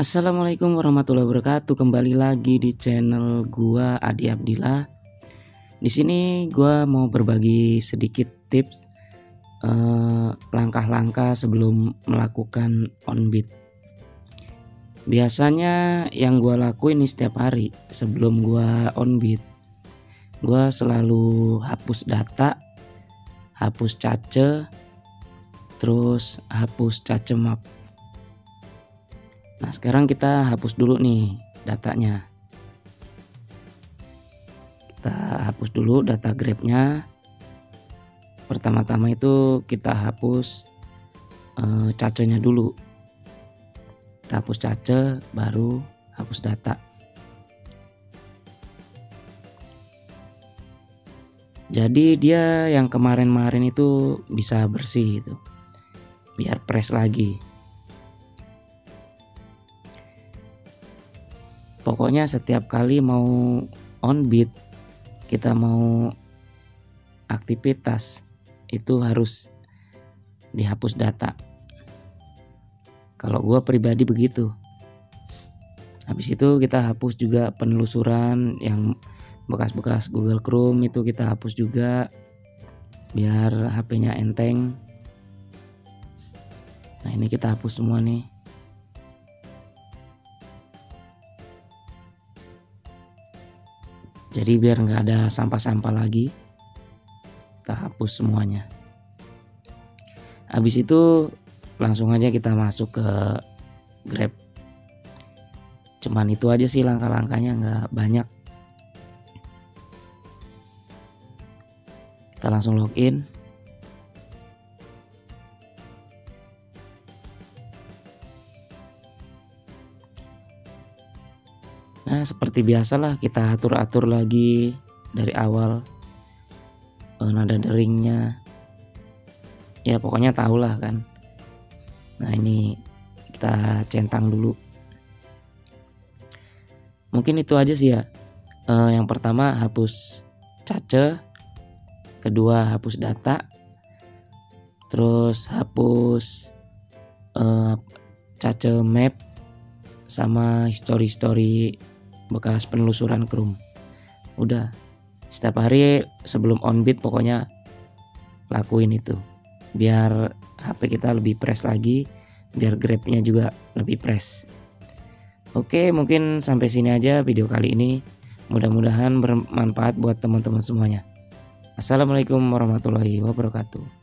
Assalamualaikum warahmatullahi wabarakatuh. Kembali lagi di channel gua Adi Abdillah. Di sini gua mau berbagi sedikit tips eh, langkah-langkah sebelum melakukan onbit. Biasanya yang gua lakuin nih setiap hari sebelum gua onbit, gua selalu hapus data, hapus cache, terus hapus cache map Nah sekarang kita hapus dulu nih datanya. Kita hapus dulu data grabnya. Pertama-tama itu kita hapus e, cacenya dulu. Kita hapus cace baru hapus data. Jadi dia yang kemarin-kemarin itu bisa bersih itu. Biar press lagi. Pokoknya setiap kali mau on beat kita mau aktivitas itu harus dihapus data. Kalau gue pribadi begitu. Habis itu kita hapus juga penelusuran yang bekas-bekas Google Chrome itu kita hapus juga biar HP-nya enteng. Nah ini kita hapus semua nih jadi biar nggak ada sampah-sampah lagi kita hapus semuanya. Habis itu langsung aja kita masuk ke grab. Cuman itu aja sih langkah-langkahnya nggak banyak. Kita langsung login Nah, seperti biasalah kita atur-atur lagi dari awal uh, nada deringnya. Ya pokoknya tahulah kan. Nah, ini kita centang dulu. Mungkin itu aja sih ya. Uh, yang pertama hapus cace, kedua hapus data, terus hapus uh, cace map sama history-history bekas penelusuran Chrome. Udah, setiap hari sebelum on beat pokoknya lakuin itu. Biar HP kita lebih press lagi, biar grabnya juga lebih press. Oke, mungkin sampai sini aja video kali ini. Mudah-mudahan bermanfaat buat teman-teman semuanya. Assalamualaikum warahmatullahi wabarakatuh.